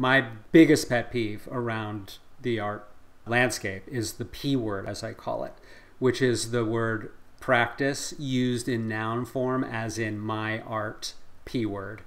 My biggest pet peeve around the art landscape is the P word, as I call it, which is the word practice used in noun form, as in my art P word.